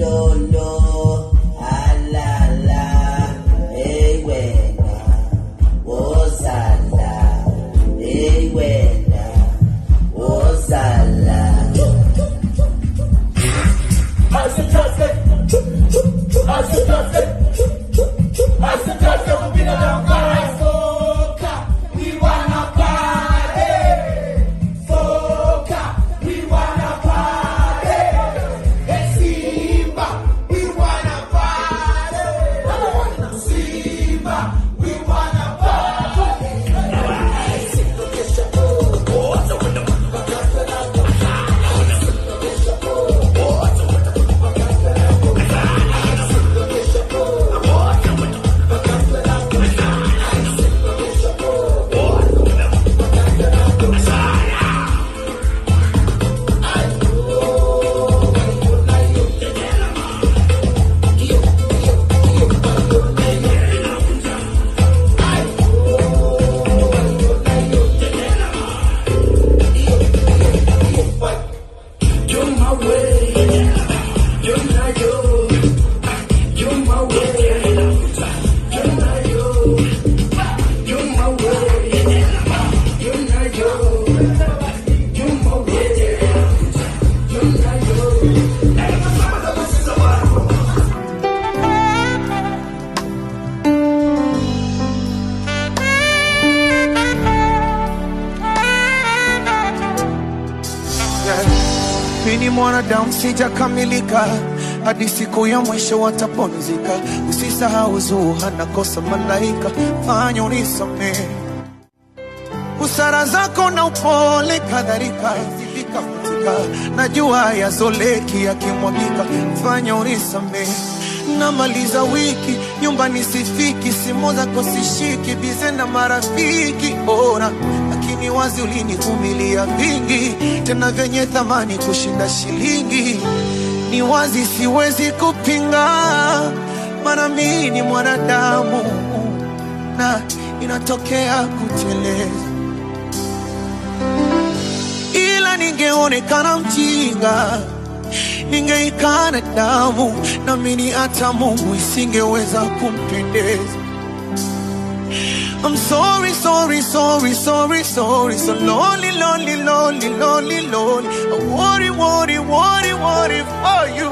no, no, ah la la, eh buena, osala, eh buena, osala. How's the traffic? How's the traffic? How's the traffic? We've been around. We want mi ni mwanadamu sijakamilika, hadi siku ya mwisho watapumzika. Usisahau hana kosa malaika, fanya unisamehe busara zako na upole kadhalika. Najua yazoleki yakimwagika, fanya unisamehe. Namaliza wiki nyumbani sifiki, simu zako sishiki, bize na marafiki. Bora, lakini wazi ulinivumilia vingi, tena vyenye thamani kushinda shilingi. Ni wazi siwezi kupinga, mana mimi ni mwanadamu na inatokea kuteleza ila ningeonekana mjinga, ningeikana damu, naamini hata Mungu isingeweza kumpendeza. I'm sorry, sorry, sorry, sorry, sorry, so lonely, lonely, lonely, lonely, lonely. I worry, worry, worry, worry for you.